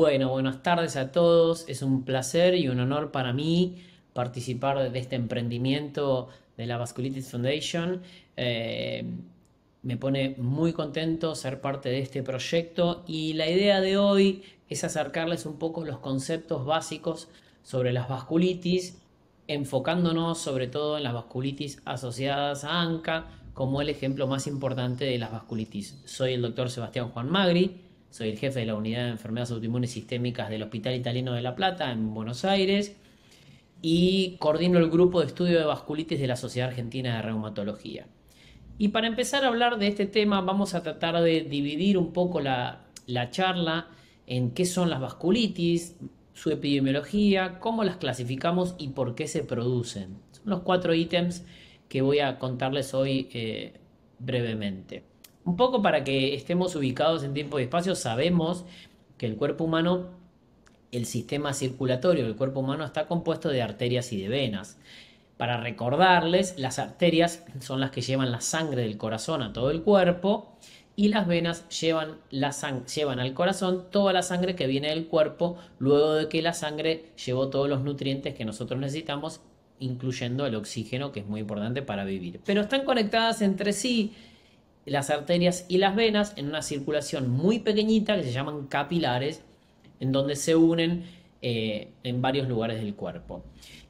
Bueno, buenas tardes a todos. Es un placer y un honor para mí participar de este emprendimiento de la Vasculitis Foundation. Eh, me pone muy contento ser parte de este proyecto y la idea de hoy es acercarles un poco los conceptos básicos sobre las vasculitis, enfocándonos sobre todo en las vasculitis asociadas a ANCA como el ejemplo más importante de las vasculitis. Soy el doctor Sebastián Juan Magri, soy el jefe de la unidad de enfermedades autoinmunes sistémicas del Hospital Italiano de La Plata en Buenos Aires y coordino el grupo de estudio de vasculitis de la Sociedad Argentina de Reumatología. Y para empezar a hablar de este tema vamos a tratar de dividir un poco la, charla en qué son las vasculitis, su epidemiología, cómo las clasificamos y por qué se producen. Son los cuatro ítems que voy a contarles hoy eh, brevemente. Un poco para que estemos ubicados en tiempo y espacio, sabemos que el cuerpo humano, el sistema circulatorio del cuerpo humano está compuesto de arterias y de venas. Para recordarles, las arterias son las que llevan la sangre del corazón a todo el cuerpo y las venas llevan, la llevan al corazón toda la sangre que viene del cuerpo luego de que la sangre llevó todos los nutrientes que nosotros necesitamos, incluyendo el oxígeno, que es muy importante para vivir. Pero están conectadas entre sí las arterias y las venas en una circulación muy pequeñita que se llaman capilares, en donde se unen eh, en varios lugares del cuerpo.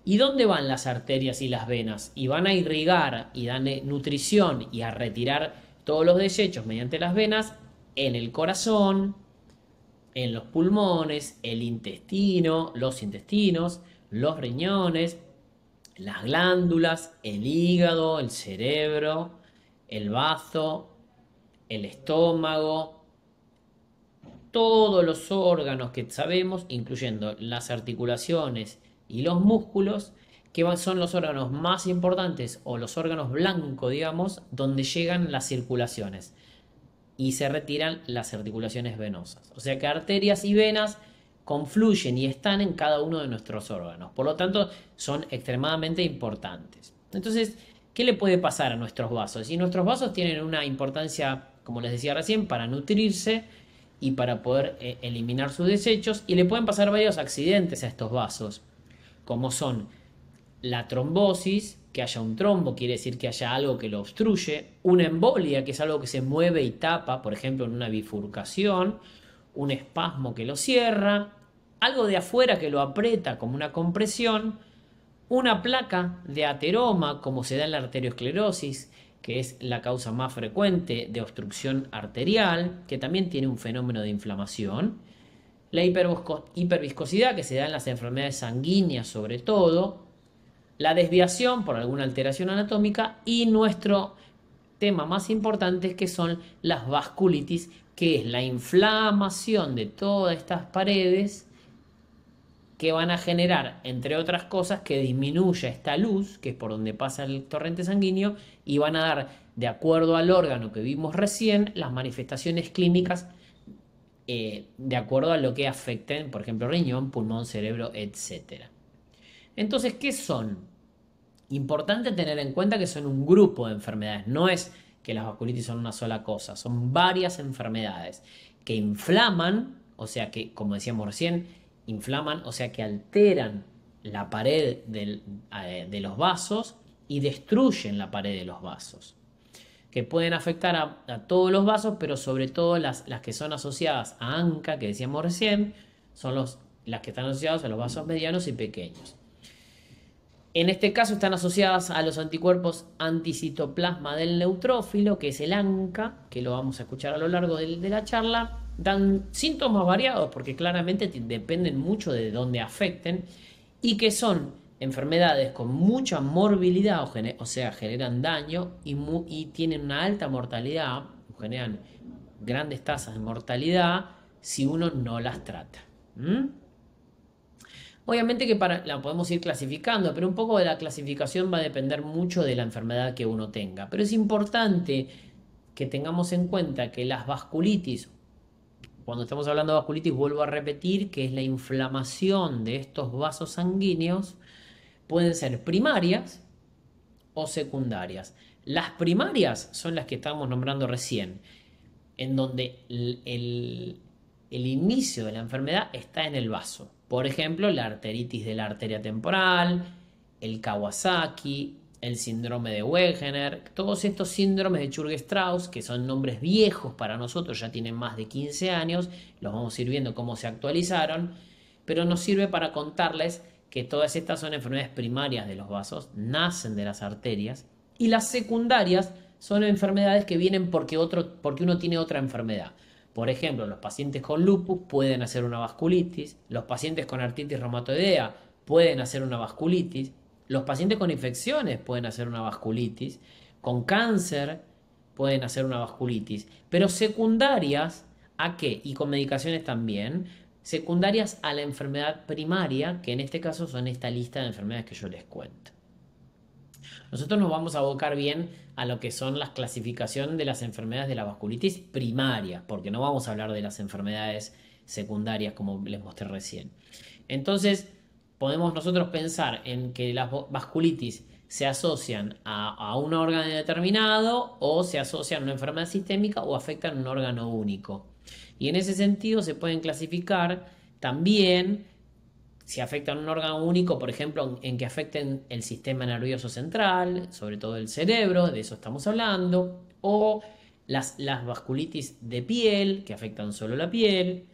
¿Y dónde van las arterias y las venas? Y van a irrigar y dan nutrición y a retirar todos los desechos mediante las venas en el corazón, en los pulmones, el intestino, los intestinos, los riñones, las glándulas, el hígado, el cerebro, el bazo, el estómago, todos los órganos que sabemos, incluyendo las articulaciones y los músculos, que son los órganos más importantes o los órganos blancos, digamos, donde llegan las circulaciones y se retiran las articulaciones venosas. O sea que arterias y venas confluyen y están en cada uno de nuestros órganos. Por lo tanto, son extremadamente importantes. Entonces, ¿qué le puede pasar a nuestros vasos? Y nuestros vasos tienen una importancia, como les decía recién, para nutrirse y para poder eh, eliminar sus desechos. Y le pueden pasar varios accidentes a estos vasos como son la trombosis, que haya un trombo, quiere decir que haya algo que lo obstruye, una embolia, que es algo que se mueve y tapa, por ejemplo, en una bifurcación, un espasmo que lo cierra, algo de afuera que lo aprieta como una compresión, una placa de ateroma, como se da en la arteriosclerosis, que es la causa más frecuente de obstrucción arterial, que también tiene un fenómeno de inflamación, la hiperviscosidad que se da en las enfermedades sanguíneas sobre todo, la desviación por alguna alteración anatómica. Y nuestro tema más importante que son las vasculitis, que es la inflamación de todas estas paredes que van a generar, entre otras cosas, que disminuya esta luz, que es por donde pasa el torrente sanguíneo, y van a dar, de acuerdo al órgano que vimos recién, las manifestaciones clínicas eh, de acuerdo a lo que afecten, por ejemplo, riñón, pulmón, cerebro, etc. Entonces, ¿qué son? Importante tener en cuenta que son un grupo de enfermedades, no es que las vasculitis son una sola cosa, son varias enfermedades que inflaman, o sea que, como decíamos recién, inflaman, o sea que alteran la pared eh, de los vasos y destruyen la pared de los vasos que pueden afectar a, todos los vasos, pero sobre todo las, las, que son asociadas a ANCA, que decíamos recién, son los, las que están asociadas a los vasos medianos y pequeños. En este caso están asociadas a los anticuerpos anticitoplasma del neutrófilo, que es el ANCA, que lo vamos a escuchar a lo largo de, de la charla. Dan síntomas variados porque claramente dependen mucho de dónde afecten y que son enfermedades con mucha morbilidad, o, sea, generan daño y, tienen una alta mortalidad, generan grandes tasas de mortalidad si uno no las trata. Obviamente que para, la podemos ir clasificando, pero un poco de la clasificación va a depender mucho de la enfermedad que uno tenga. Pero es importante que tengamos en cuenta que las vasculitis, cuando estamos hablando de vasculitis, vuelvo a repetir que es la inflamación de estos vasos sanguíneos, pueden ser primarias o secundarias. Las primarias son las que estamos nombrando recién, en donde el inicio de la enfermedad está en el vaso. Por ejemplo, la arteritis de la arteria temporal, el Kawasaki, el síndrome de Wegener, todos estos síndromes de Churg-Strauss, que son nombres viejos para nosotros, ya tienen más de 15 años, los vamos a ir viendo cómo se actualizaron, pero nos sirve para contarles que todas estas son enfermedades primarias de los vasos, nacen de las arterias, y las secundarias son enfermedades que vienen porque, otro, porque uno tiene otra enfermedad. Por ejemplo, los pacientes con lupus pueden hacer una vasculitis, los pacientes con artritis reumatoidea pueden hacer una vasculitis, los pacientes con infecciones pueden hacer una vasculitis, con cáncer pueden hacer una vasculitis, pero secundarias a qué? Y con medicaciones también, secundarias a la enfermedad primaria, que en este caso son esta lista de enfermedades que yo les cuento. Nosotros nos vamos a abocar bien a lo que son las clasificaciones de las enfermedades de la vasculitis primaria, porque no vamos a hablar de las enfermedades secundarias como les mostré recién. Entonces, podemos nosotros pensar en que las vasculitis se asocian a, un órgano determinado o se asocian a una enfermedad sistémica o afectan un órgano único. Y en ese sentido se pueden clasificar también si afectan un órgano único, por ejemplo, en que afecten el sistema nervioso central, sobre todo el cerebro, de eso estamos hablando, o las, las vasculitis de piel, que afectan solo la piel,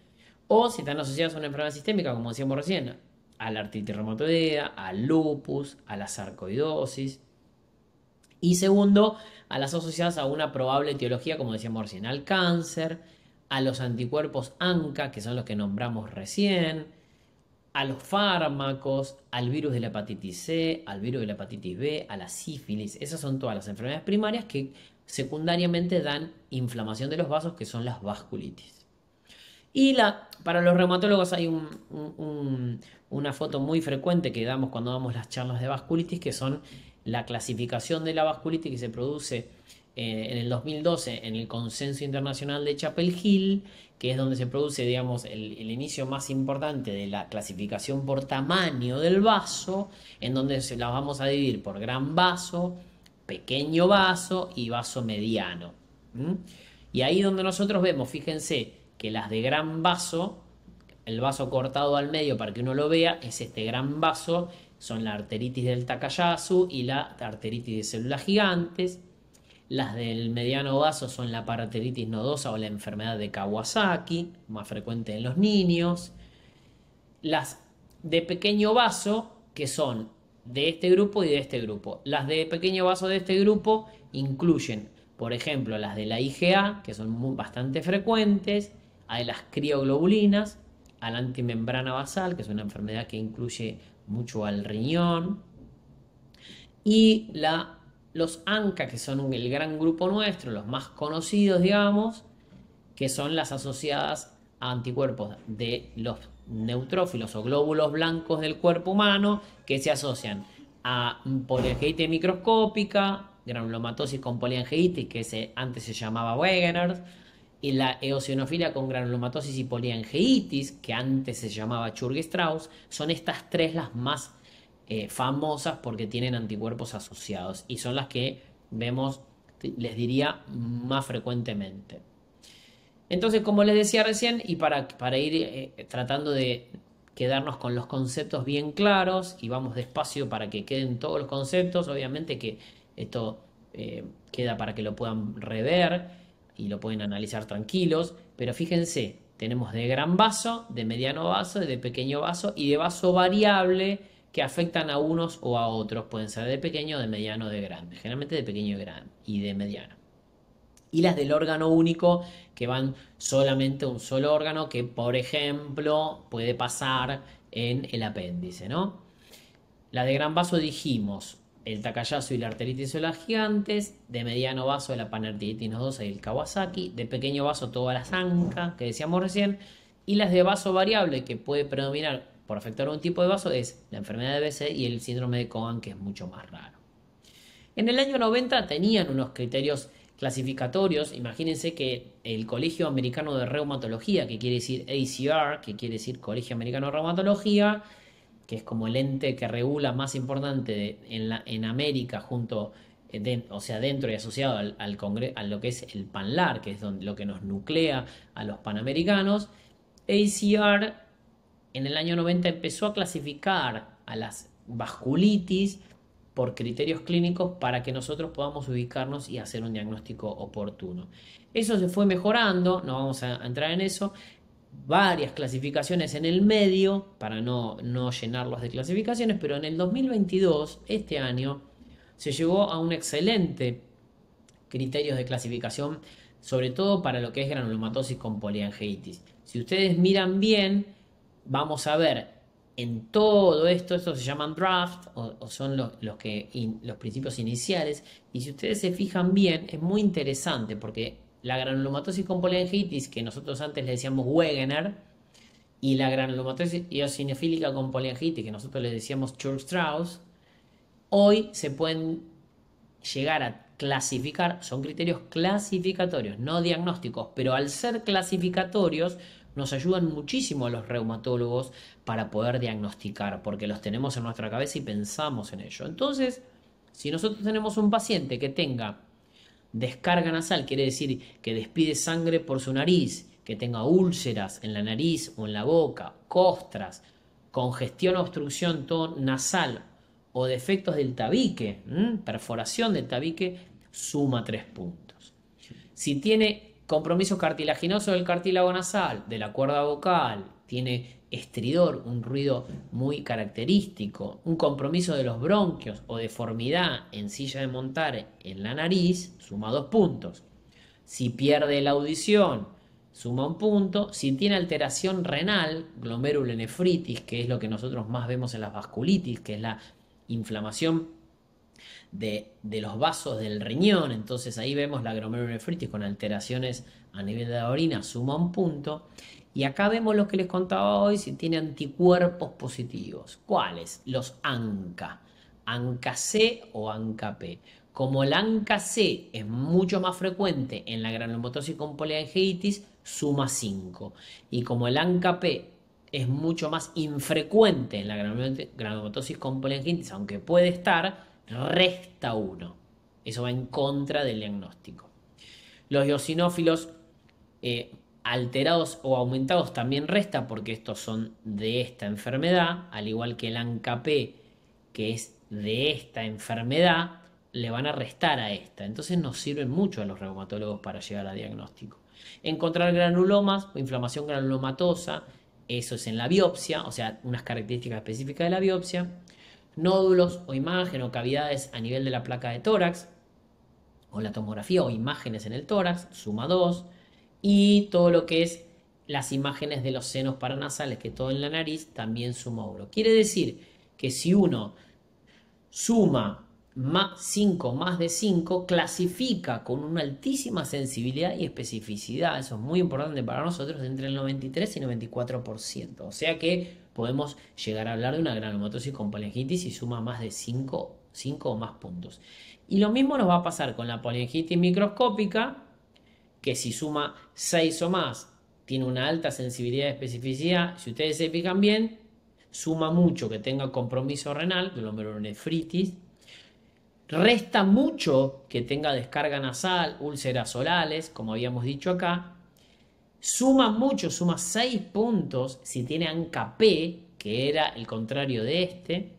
o si están asociadas a una enfermedad sistémica, como decíamos recién, a la artritis reumatoidea, al lupus, a la sarcoidosis. Y segundo, a las asociadas a una probable etiología, como decíamos recién, al cáncer, a los anticuerpos ANCA, que son los que nombramos recién, a los fármacos, al virus de la hepatitis C, al virus de la hepatitis B, a la sífilis. Esas son todas las enfermedades primarias que secundariamente dan inflamación de los vasos, que son las vasculitis. Y la, para los reumatólogos hay un, una foto muy frecuente que damos cuando damos las charlas de vasculitis, que son la clasificación de la vasculitis que se produce eh, en el 2012 en el Consenso Internacional de Chapel Hill, que es donde se produce, digamos, el, inicio más importante de la clasificación por tamaño del vaso, en donde se las vamos a dividir por gran vaso, pequeño vaso y vaso mediano. Y ahí donde nosotros vemos, fíjense, que las de gran vaso el vaso cortado al medio para que uno lo vea es este gran vaso, son la arteritis del Takayasu y la arteritis de células gigantes. Las del mediano vaso son la parateritis nodosa o la enfermedad de Kawasaki, más frecuente en los niños. Las de pequeño vaso, que son de este grupo y de este grupo. Las de pequeño vaso de este grupo incluyen, por ejemplo, las de la IgA, que son bastante frecuentes, hay las crioglobulinas, la antimembrana basal, que es una enfermedad que incluye mucho al riñón, y la, los ANCA, que son el gran grupo nuestro, los más conocidos, digamos, que son las asociadas a anticuerpos de los neutrófilos o glóbulos blancos del cuerpo humano que se asocian a poliangeitis microscópica, granulomatosis con poliangeitis, que antes se llamaba Wegener, la eosinofilia con granulomatosis y poliangeitis, que antes se llamaba Churg-Strauss, son estas tres las más eh, famosas porque tienen anticuerpos asociados y son las que vemos, les diría, más frecuentemente. Entonces, como les decía recién, y para, para ir eh, tratando de quedarnos con los conceptos bien claros y vamos despacio para que queden todos los conceptos, obviamente que esto eh, queda para que lo puedan rever y lo pueden analizar tranquilos, pero fíjense, tenemos de gran vaso, de mediano vaso, de pequeño vaso y de vaso variable que afectan a unos o a otros. Pueden ser de pequeño, de mediano, de grande. Generalmente de pequeño y, de mediano. Y las del órgano único que van solamente un solo órgano que, por ejemplo, puede pasar en el apéndice, ¿no? La de gran vaso dijimos el Takayasu y la arteritis de las gigantes, de mediano vaso la panarteritis nodosa y el Kawasaki, de pequeño vaso todas las ANCA que decíamos recién, y las de vaso variable que puede predominar por afectar un tipo de vaso es la enfermedad de BC y el síndrome de Cohen que es mucho más raro. En el año 90 tenían unos criterios clasificatorios, imagínense que el Colegio Americano de Reumatología, que quiere decir ACR, que quiere decir Colegio Americano de Reumatología, que es como el ente que regula más importante en, América junto, eh, o sea, dentro y asociado al, Congreso, a lo que es el PANLAR, que es donde, lo que nos nuclea a los panamericanos, ACR en el año 90 empezó a clasificar a las vasculitis por criterios clínicos para que nosotros podamos ubicarnos y hacer un diagnóstico oportuno. Eso se fue mejorando, no vamos a entrar en eso, varias clasificaciones en el medio para no, no llenarlos de clasificaciones, pero en el 2022, este año, se llegó a un excelente criterio de clasificación, sobre todo para lo que es granulomatosis con poliangeitis. Si ustedes miran bien, vamos a ver en todo esto, esto se llaman draft o, son los, los, que, los principios iniciales, y si ustedes se fijan bien, es muy interesante porque la granulomatosis con poliangitis, que nosotros antes le decíamos Wegener, y la granulomatosis eosinofílica con poliangitis, que nosotros le decíamos Church-Strauss, hoy se pueden llegar a clasificar, son criterios clasificatorios, no diagnósticos, pero al ser clasificatorios nos ayudan muchísimo a los reumatólogos para poder diagnosticar, porque los tenemos en nuestra cabeza y pensamos en ello. Entonces, si nosotros tenemos un paciente que tenga Descarga nasal quiere decir que despide sangre por su nariz, que tenga úlceras en la nariz o en la boca, costras, congestión o obstrucción nasal o defectos del tabique, perforación del tabique, suma tres puntos. Si tiene compromiso cartilaginoso del cartílago nasal, de la cuerda vocal, tiene estridor, un ruido muy característico, un compromiso de los bronquios o deformidad en silla de montar en la nariz, suma dos puntos. Si pierde la audición, suma un punto. Si tiene alteración renal, glomerulonefritis, que es lo que nosotros más vemos en las vasculitis, que es la inflamación de, de, los vasos del riñón, entonces ahí vemos la glomerulonefritis con alteraciones a nivel de la orina, suma un punto. Y acá vemos lo que les contaba hoy, si tiene anticuerpos positivos. ¿Cuáles? Los ANCA. ANCA-C o ANCA-P. Como el ANCA-C es mucho más frecuente en la granulomatosis con poliangeitis, suma 5. Y como el ANCA-P es mucho más infrecuente en la granulomatosis con poliangeitis, aunque puede estar, resta 1. Eso va en contra del diagnóstico. Los eosinófilos eh, alterados o aumentados también resta porque estos son de esta enfermedad, al igual que el ANCAP, que es de esta enfermedad, le van a restar a esta. Entonces nos sirven mucho a los reumatólogos para llegar a diagnóstico. Encontrar granulomas o inflamación granulomatosa, eso es en la biopsia, o sea, unas características específicas de la biopsia. Nódulos o imagen o cavidades a nivel de la placa de tórax, o la tomografía o imágenes en el tórax, suma 2 y todo lo que es las imágenes de los senos paranasales, que todo en la nariz, también suma 1. Quiere decir que si uno suma 5 más de 5, clasifica con una altísima sensibilidad y especificidad. Eso es muy importante para nosotros, entre el 93 y 94%. O sea que podemos llegar a hablar de una granulomatosis con polengitis si suma más de 5, 5 o más puntos. Y lo mismo nos va a pasar con la polengitis microscópica, que si suma 6 o más tiene una alta sensibilidad y especificidad, si ustedes se fijan bien, suma mucho que tenga compromiso renal, glomerulonefritis, resta mucho que tenga descarga nasal, úlceras orales, como habíamos dicho acá, suma mucho, suma 6 puntos si tiene ANCA P, que era el contrario de este,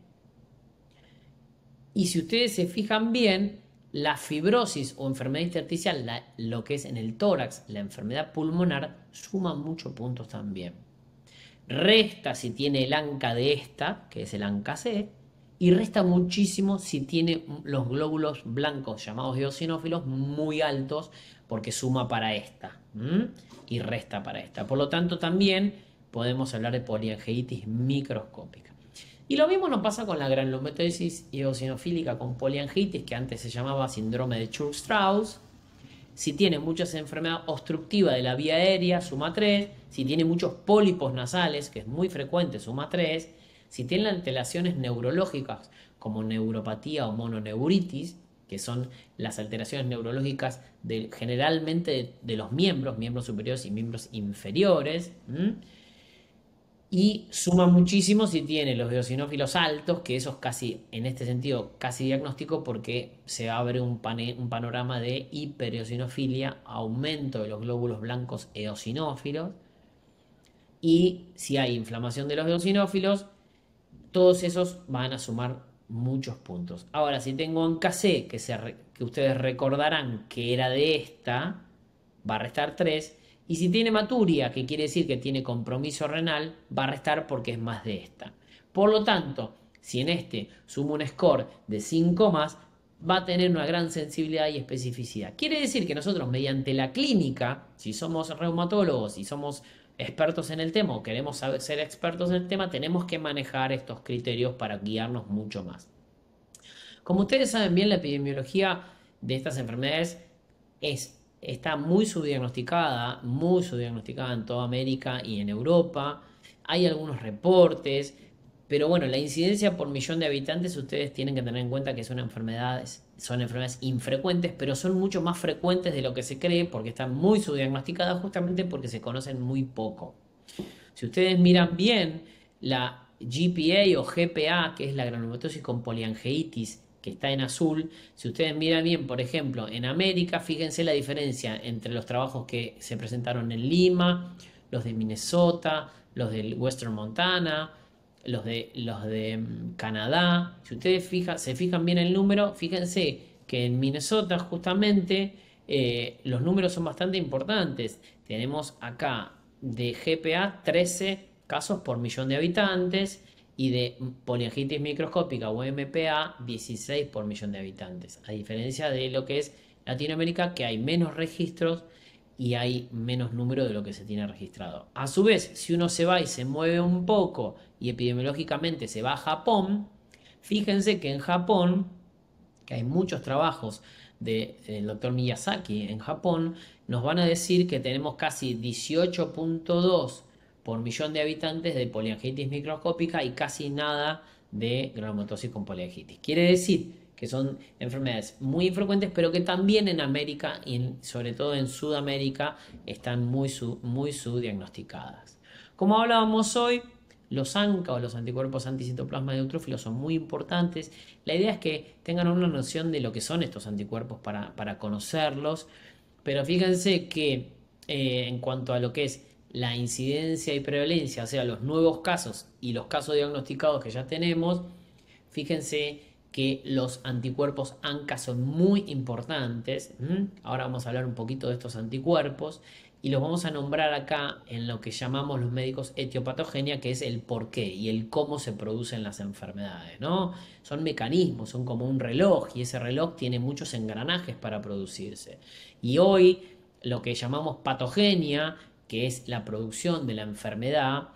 y si ustedes se fijan bien, la fibrosis o enfermedad intersticial, lo que es en el tórax, la enfermedad pulmonar, suma muchos puntos también. Resta si tiene el ANCA de esta, que es el ANCA C, y resta muchísimo si tiene los glóbulos blancos llamados eosinófilos muy altos, porque suma para esta y resta para esta. Por lo tanto, también podemos hablar de poliangeitis microscópica. Y lo mismo nos pasa con la granulomatosis eosinofílica con poliangitis, que antes se llamaba síndrome de Church-Strauss. Si tiene muchas enfermedades obstructivas de la vía aérea, suma 3. Si tiene muchos pólipos nasales, que es muy frecuente, suma 3. Si tiene alteraciones neurológicas, como neuropatía o mononeuritis, que son las alteraciones neurológicas generalmente de, los miembros, miembros superiores y miembros inferiores, y suma muchísimo si tiene los eosinófilos altos, que eso es casi, en este sentido, casi diagnóstico porque se abre un, un panorama de hipereosinofilia, aumento de los glóbulos blancos eosinófilos. y si hay inflamación de los eosinófilos, todos esos van a sumar muchos puntos. Ahora, si tengo en KC, que, que ustedes recordarán que era de esta, va a restar 3. Y si tiene maturia, que quiere decir que tiene compromiso renal, va a restar porque es más de esta. Por lo tanto, si en este sumo un score de 5 más, va a tener una gran sensibilidad y especificidad. Quiere decir que nosotros mediante la clínica, si somos reumatólogos, si somos expertos en el tema o queremos ser expertos en el tema, tenemos que manejar estos criterios para guiarnos mucho más. Como ustedes saben bien, la epidemiología de estas enfermedades es, está muy subdiagnosticada, muy subdiagnosticada en toda América y en Europa. Hay algunos reportes, pero bueno, la incidencia por millón de habitantes ustedes tienen que tener en cuenta que son enfermedades, son enfermedades infrecuentes, pero son mucho más frecuentes de lo que se cree porque están muy subdiagnosticadas justamente porque se conocen muy poco. Si ustedes miran bien la GPA o GPA, que es la granulomatosis con poliangeitis, que está en azul, si ustedes miran bien, por ejemplo, en América, fíjense la diferencia entre los trabajos que se presentaron en Lima, los de Minnesota, los del Western Montana, los de, los de mm, Canadá. Si ustedes se fijan bien el número, fíjense que en Minnesota justamente eh, los números son bastante importantes. Tenemos acá de GPA 13 casos por millón de habitantes y de poliangitis microscópica o MPA 16 por millón de habitantes. A diferencia de lo que es Latinoamérica, que hay menos registros y hay menos número de lo que se tiene registrado. A su vez, si uno se va y se mueve un poco y epidemiológicamente se va a Japón, fíjense que en Japón, que hay muchos trabajos del doctor Miyazaki en Japón, nos van a decir que tenemos casi 18.2 por millón de habitantes de poliangitis microscópica y casi nada de granulomatosis con poliangitis. Quiere decir que son enfermedades muy infrecuentes, pero que también en América y sobre todo en Sudamérica están muy, muy subdiagnosticadas. Como hablábamos hoy, los ANCA o los anticuerpos anticitoplasma neutrófilos son muy importantes. La idea es que tengan una noción de lo que son estos anticuerpos para, conocerlos, pero fíjense que eh, en cuanto a lo que es la incidencia y prevalencia, o sea, los nuevos casos y los casos diagnosticados que ya tenemos, fíjense que los anticuerpos ANCA son muy importantes. Ahora vamos a hablar un poquito de estos anticuerpos y los vamos a nombrar acá en lo que llamamos los médicos etiopatogenia, que es el por qué y el cómo se producen las enfermedades, ¿no? Son mecanismos, son como un reloj y ese reloj tiene muchos engranajes para producirse. Y hoy lo que llamamos patogenia, que es la producción de la enfermedad,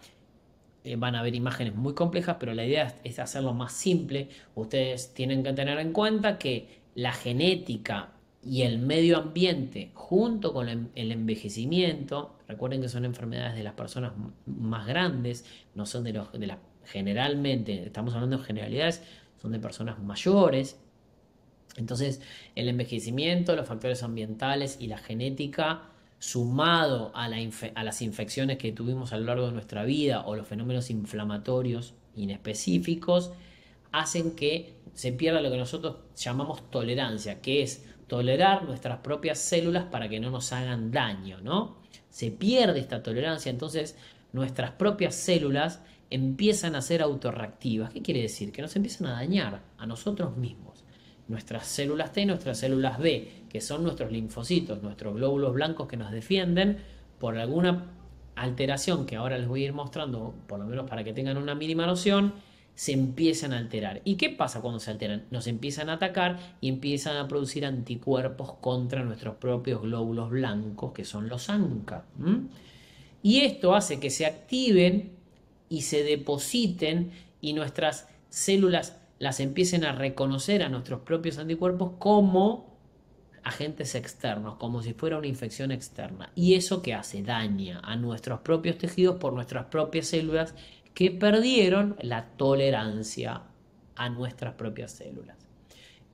eh, van a ver imágenes muy complejas, pero la idea es hacerlo más simple. Ustedes tienen que tener en cuenta que la genética y el medio ambiente junto con el envejecimiento, recuerden que son enfermedades de las personas más grandes, no son de los de las generalmente, estamos hablando de generalidades, son de personas mayores. Entonces, el envejecimiento, los factores ambientales y la genética sumado a, las infecciones que tuvimos a lo largo de nuestra vida o los fenómenos inflamatorios inespecíficos, hacen que se pierda lo que nosotros llamamos tolerancia, que es tolerar nuestras propias células para que no nos hagan daño, ¿no? Se pierde esta tolerancia, entonces nuestras propias células empiezan a ser autorreactivas. ¿Qué quiere decir? Que nos empiezan a dañar a nosotros mismos. Nuestras células T nuestras células B que son nuestros linfocitos, nuestros glóbulos blancos que nos defienden por alguna alteración que ahora les voy a ir mostrando, por lo menos para que tengan una mínima noción, se empiezan a alterar. ¿Y qué pasa cuando se alteran? Nos empiezan a atacar y empiezan a producir anticuerpos contra nuestros propios glóbulos blancos, que son los ANCA. Y esto hace que se activen y se depositen y nuestras células las empiecen a reconocer a nuestros propios anticuerpos como agentes externos, como si fuera una infección externa. Y eso que hace daña a nuestros propios tejidos por nuestras propias células que perdieron la tolerancia a nuestras propias células.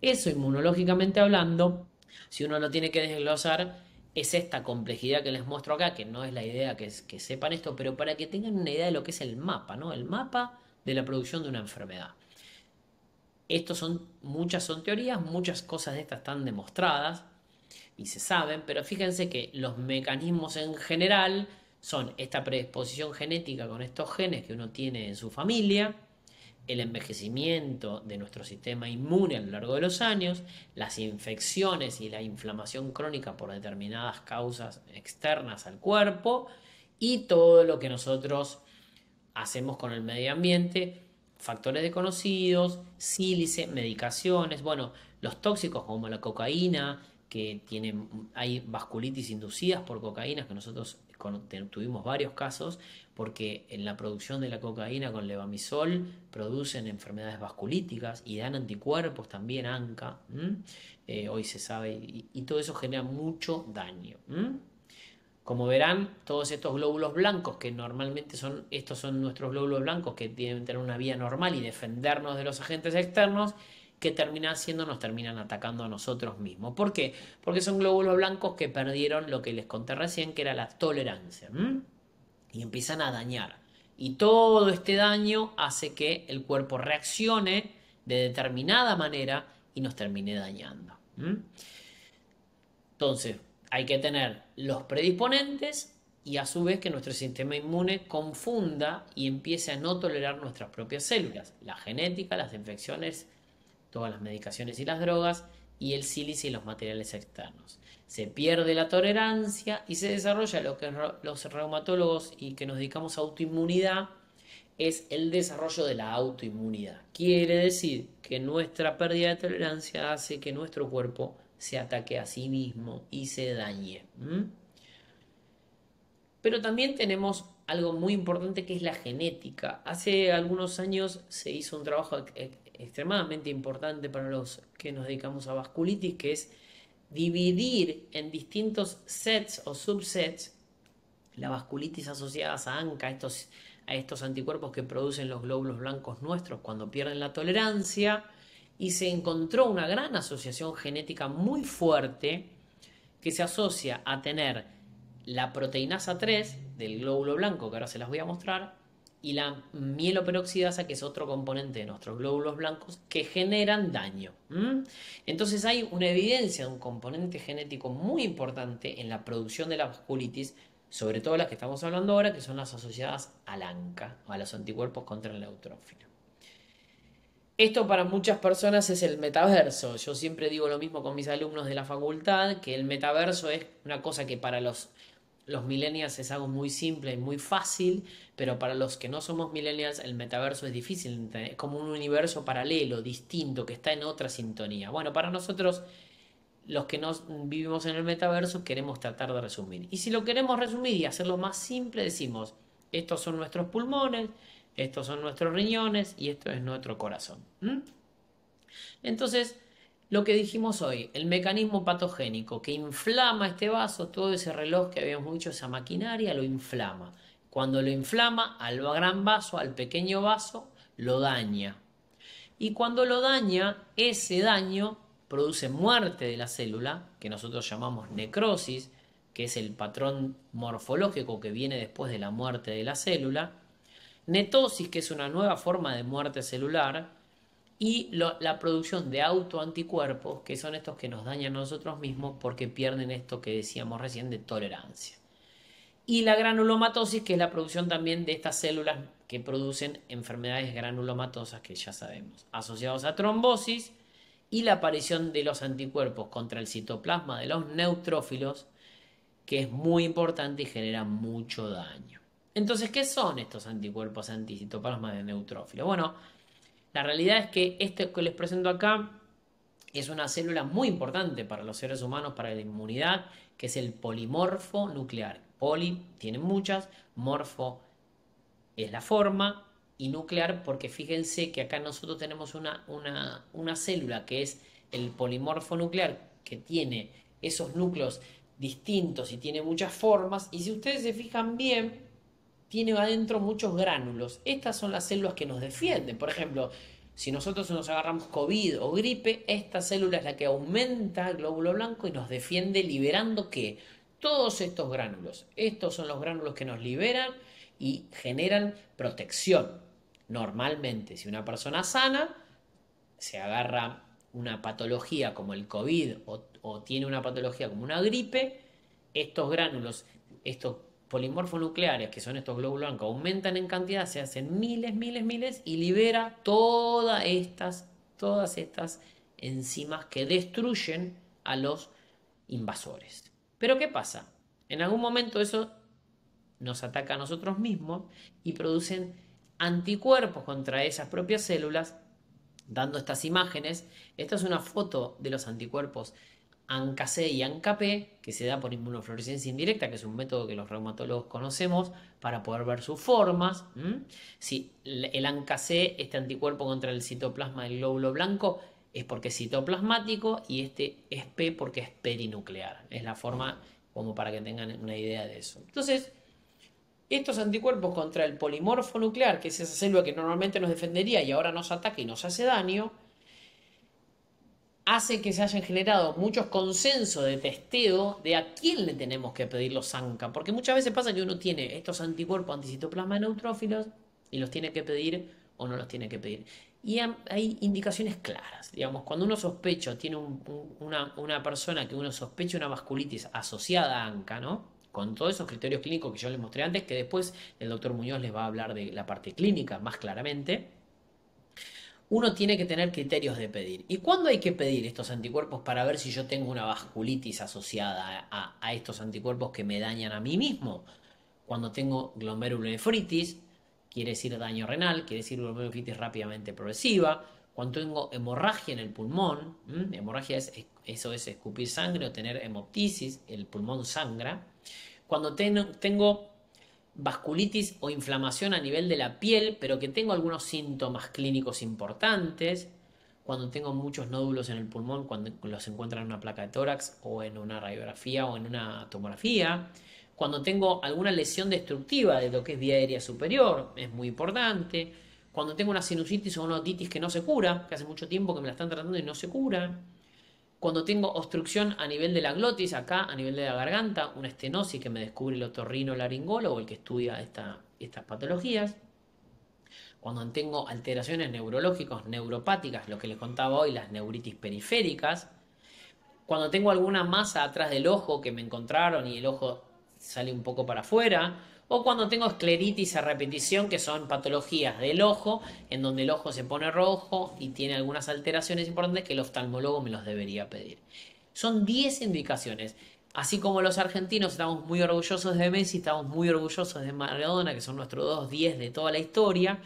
Eso inmunológicamente hablando, si uno lo tiene que desglosar, es esta complejidad que les muestro acá, que no es la idea que, que sepan esto, pero para que tengan una idea de lo que es el mapa, ¿no? El mapa de la producción de una enfermedad. Estos son, muchas son teorías, muchas cosas de estas están demostradas y se saben, pero fíjense que los mecanismos en general son esta predisposición genética con estos genes que uno tiene en su familia, el envejecimiento de nuestro sistema inmune a lo largo de los años, las infecciones y la inflamación crónica por determinadas causas externas al cuerpo y todo lo que nosotros hacemos con el medio ambiente, factores desconocidos, sílice, medicaciones, bueno, los tóxicos como la cocaína, que tienen, hay vasculitis inducidas por cocaína, que nosotros tuvimos varios casos, porque en la producción de la cocaína con levamisol producen enfermedades vasculíticas y dan anticuerpos también ANCA, eh, hoy se sabe, y, todo eso genera mucho daño. Como verán, todos estos glóbulos blancos, que normalmente son, estos son nuestros glóbulos blancos que que tener una vía normal y defendernos de los agentes externos, que terminan siendo, nos terminan atacando a nosotros mismos. ¿Por qué? Porque son glóbulos blancos que perdieron lo que les conté recién, que era la tolerancia. Y empiezan a dañar. Y todo este daño hace que el cuerpo reaccione de determinada manera y nos termine dañando. Entonces, hay que tener los predisponentes y a su vez que nuestro sistema inmune confunda y empiece a no tolerar nuestras propias células. La genética, las infecciones todas las medicaciones y las drogas, y el sílice y los materiales externos. Se pierde la tolerancia y se desarrolla lo que los reumatólogos y que nos dedicamos a autoinmunidad es el desarrollo de la autoinmunidad. Quiere decir que nuestra pérdida de tolerancia hace que nuestro cuerpo se ataque a sí mismo y se dañe. Pero también tenemos algo muy importante que es la genética. Hace algunos años se hizo un trabajo extremadamente importante para los que nos dedicamos a vasculitis, que es dividir en distintos sets o subsets la vasculitis asociadas a ANCA, estos, a estos anticuerpos que producen los glóbulos blancos nuestros cuando pierden la tolerancia, y se encontró una gran asociación genética muy fuerte que se asocia a tener la proteinasa 3 del glóbulo blanco, que ahora se las voy a mostrar, y la mieloperoxidasa, que es otro componente de nuestros glóbulos blancos, que generan daño. Entonces hay una evidencia de un componente genético muy importante en la producción de la vasculitis, sobre todo las que estamos hablando ahora, que son las asociadas al ANCA, o a los anticuerpos contra el neutrófilo. Esto para muchas personas es el metaverso. Yo siempre digo lo mismo con mis alumnos de la facultad, que el metaverso es una cosa que para los los millennials es algo muy simple y muy fácil, pero para los que no somos millennials el metaverso es difícil, es como un universo paralelo, distinto, que está en otra sintonía. Bueno, para nosotros, los que no vivimos en el metaverso, queremos tratar de resumir. Y si lo queremos resumir y hacerlo más simple, decimos, estos son nuestros pulmones, estos son nuestros riñones y esto es nuestro corazón. Entonces, lo que dijimos hoy, el mecanismo patogénico que inflama este vaso, todo ese reloj que habíamos dicho, esa maquinaria, lo inflama. Cuando lo inflama al gran vaso, al pequeño vaso, lo daña. Y cuando lo daña, ese daño produce muerte de la célula, que nosotros llamamos necrosis, que es el patrón morfológico que viene después de la muerte de la célula, netosis, que es una nueva forma de muerte celular, y la producción de autoanticuerpos, que son estos que nos dañan a nosotros mismos porque pierden esto que decíamos recién de tolerancia. Y la granulomatosis, que es la producción también de estas células que producen enfermedades granulomatosas, que ya sabemos, asociados a trombosis, y la aparición de los anticuerpos contra el citoplasma de los neutrófilos, que es muy importante y genera mucho daño. Entonces, ¿qué son estos anticuerpos anticitoplasma de neutrófilos? Bueno, la realidad es que este que les presento acá es una célula muy importante para los seres humanos, para la inmunidad, que es el polimorfo nuclear. Poli tiene muchas, morfo es la forma y nuclear porque fíjense que acá nosotros tenemos una, una, una célula que es el polimorfo nuclear que tiene esos núcleos distintos y tiene muchas formas y si ustedes se fijan bien tiene adentro muchos gránulos. Estas son las células que nos defienden. Por ejemplo, si nosotros nos agarramos COVID o gripe, esta célula es la que aumenta el glóbulo blanco y nos defiende liberando qué? Todos estos gránulos. Estos son los gránulos que nos liberan y generan protección. Normalmente, si una persona sana se agarra una patología como el COVID o, o tiene una patología como una gripe, estos gránulos, estos polimorfonucleares, que son estos glóbulos blancos, aumentan en cantidad, se hacen miles, miles, miles y libera todas estas, todas estas enzimas que destruyen a los invasores. Pero ¿qué pasa? En algún momento eso nos ataca a nosotros mismos y producen anticuerpos contra esas propias células, dando estas imágenes. Esta es una foto de los anticuerpos ANCA-C y ANCA-P, que se da por inmunofluorescencia indirecta, que es un método que los reumatólogos conocemos para poder ver sus formas. Si el ANCA-C, este anticuerpo contra el citoplasma del glóbulo blanco, es porque es citoplasmático y este es P porque es perinuclear. Es la forma como para que tengan una idea de eso. Entonces, estos anticuerpos contra el polimorfo nuclear, que es esa célula que normalmente nos defendería y ahora nos ataca y nos hace daño, hace que se hayan generado muchos consensos de testeo de a quién le tenemos que pedir los ANCA. Porque muchas veces pasa que uno tiene estos anticuerpos anticitoplasma neutrófilos y los tiene que pedir o no los tiene que pedir. Y hay indicaciones claras. Digamos, cuando uno sospecha, tiene una, una, persona que uno sospecha una vasculitis asociada a ANCA, ¿no? Con todos esos criterios clínicos que yo les mostré antes, que después el doctor Muñoz les va a hablar de la parte clínica más claramente uno tiene que tener criterios de pedir. ¿Y cuándo hay que pedir estos anticuerpos para ver si yo tengo una vasculitis asociada a, estos anticuerpos que me dañan a mí mismo? Cuando tengo glomerulonefritis, quiere decir daño renal, quiere decir glomerulonefritis rápidamente progresiva. Cuando tengo hemorragia en el pulmón, hemorragia es, eso es escupir sangre o tener hemoptisis, el pulmón sangra. Cuando tengo vasculitis o inflamación a nivel de la piel, pero que tengo algunos síntomas clínicos importantes, cuando tengo muchos nódulos en el pulmón, cuando los encuentran en una placa de tórax o en una radiografía o en una tomografía, cuando tengo alguna lesión destructiva de lo que es vía aérea superior, es muy importante, cuando tengo una sinusitis o una otitis que no se cura, que hace mucho tiempo que me la están tratando y no se cura, cuando tengo obstrucción a nivel de la glotis, acá a nivel de la garganta, una estenosis que me descubre el otorrino laringólogo, el que estudia estas patologías. Cuando tengo alteraciones neurológicas, neuropáticas, lo que les contaba hoy, las neuritis periféricas. Cuando tengo alguna masa atrás del ojo que me encontraron y el ojo sale un poco para afuera o cuando tengo escleritis a repetición, que son patologías del ojo, en donde el ojo se pone rojo y tiene algunas alteraciones importantes que el oftalmólogo me los debería pedir. Son 10 indicaciones. Así como los argentinos estamos muy orgullosos de Messi, estamos muy orgullosos de Maradona, que son nuestros dos 10 de toda la historia,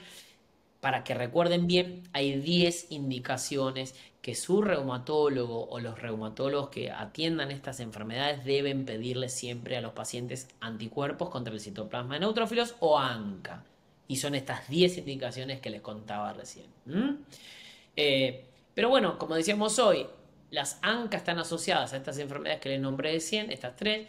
para que recuerden bien, hay 10 indicaciones que su reumatólogo o los reumatólogos que atiendan estas enfermedades deben pedirle siempre a los pacientes anticuerpos contra el citoplasma de neutrófilos o ANCA. Y son estas 10 indicaciones que les contaba recién. Eh, pero bueno, como decíamos hoy, las ANCA están asociadas a estas enfermedades que les nombré recién, estas tres,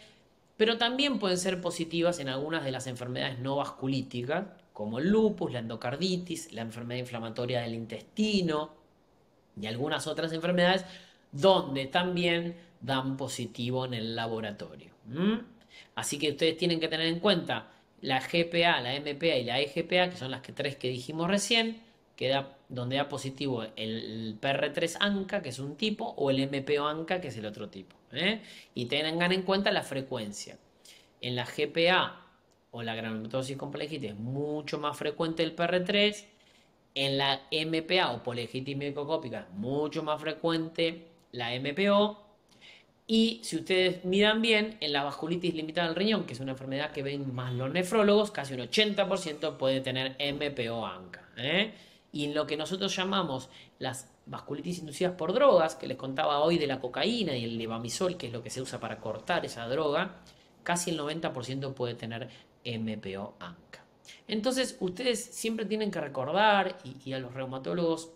pero también pueden ser positivas en algunas de las enfermedades no vasculíticas, como el lupus, la endocarditis, la enfermedad inflamatoria del intestino, y algunas otras enfermedades donde también dan positivo en el laboratorio. Así que ustedes tienen que tener en cuenta la GPA, la MPA y la EGPA, que son las tres que dijimos recién, que da, donde da positivo el PR3 ANCA, que es un tipo, o el MPO ANCA, que es el otro tipo. ¿eh? Y tengan en cuenta la frecuencia. En la GPA o la granulomatosis complejitis es mucho más frecuente el PR3 en la MPA o poligitis micocópica mucho más frecuente la MPO. Y si ustedes miran bien, en la vasculitis limitada del riñón, que es una enfermedad que ven más los nefrólogos, casi un 80% puede tener MPO ANCA. ¿eh? Y en lo que nosotros llamamos las vasculitis inducidas por drogas, que les contaba hoy de la cocaína y el levamisol, que es lo que se usa para cortar esa droga, casi el 90% puede tener MPO ANCA. Entonces, ustedes siempre tienen que recordar, y, a los reumatólogos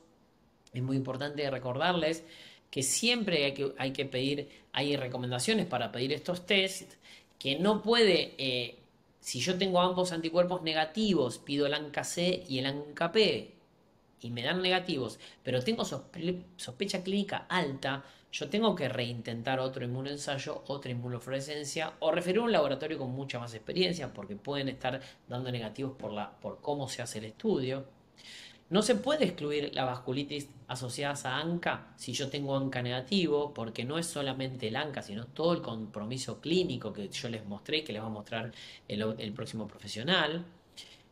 es muy importante recordarles, que siempre hay que, hay que, pedir, hay recomendaciones para pedir estos test, que no puede, eh, si yo tengo ambos anticuerpos negativos, pido el ANCA-C y el ANCA-P, y me dan negativos, pero tengo sospecha clínica alta, yo tengo que reintentar otro inmunoensayo, otra inmunofluorescencia o referir a un laboratorio con mucha más experiencia porque pueden estar dando negativos por, la, por cómo se hace el estudio. No se puede excluir la vasculitis asociada a ANCA si yo tengo ANCA negativo, porque no es solamente el ANCA, sino todo el compromiso clínico que yo les mostré y que les va a mostrar el, próximo profesional.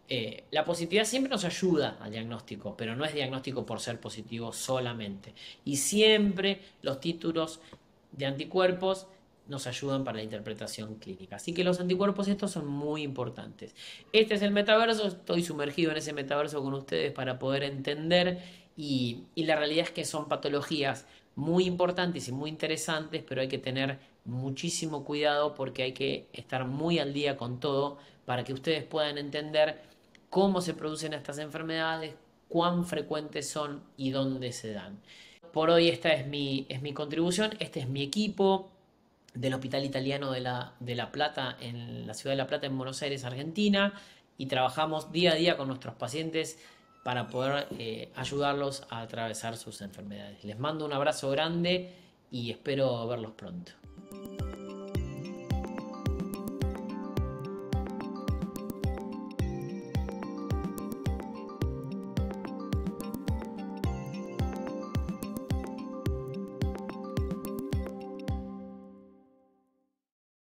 Eh, la positividad siempre nos ayuda al diagnóstico, pero no es diagnóstico por ser positivo solamente. Y siempre los títulos de anticuerpos nos ayudan para la interpretación clínica. Así que los anticuerpos estos son muy importantes. Este es el metaverso, estoy sumergido en ese metaverso con ustedes para poder entender y, la realidad es que son patologías muy importantes y muy interesantes, pero hay que tener muchísimo cuidado porque hay que estar muy al día con todo para que ustedes puedan entender cómo se producen estas enfermedades, cuán frecuentes son y dónde se dan. Por hoy esta es mi, es mi contribución, este es mi equipo, del Hospital Italiano de la, de la Plata en la ciudad de La Plata en Buenos Aires, Argentina, y trabajamos día a día con nuestros pacientes para poder eh, ayudarlos a atravesar sus enfermedades. Les mando un abrazo grande y espero verlos pronto.